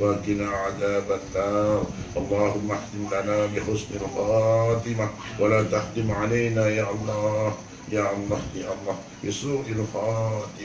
وقنا عذاب النار. اللهم اختم لنا بحسن الخاتمة ولا تختم علينا يا الله. يا الله يا الله. بسوء الخاتمة.